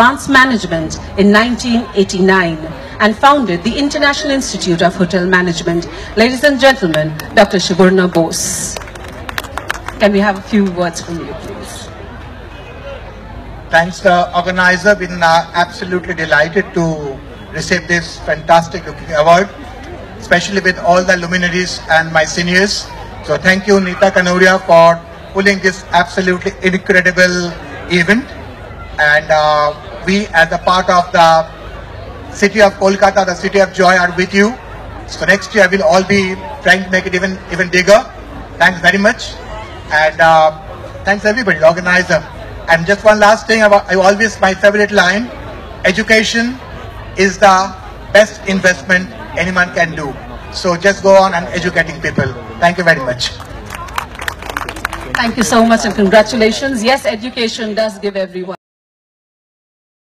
Advanced Management in 1989 and founded the International Institute of Hotel Management. Ladies and gentlemen, Dr. Suborno Bose. Can we have a few words from you, please? Thanks, the organizer. Been uh, absolutely delighted to receive this fantastic award, especially with all the luminaries and my seniors. So thank you, Neeta Kanoria, for pulling this absolutely incredible event. And uh, we, as a part of the city of Kolkata, the city of joy, are with you. So next year we'll all be trying to make it even even bigger. Thanks very much, and uh, thanks everybody, organizer. And just one last thing, I always my favorite line: education is the best investment anyone can do. So just go on and educating people. Thank you very much. Thank you so much and congratulations. Yes, education does give everyone.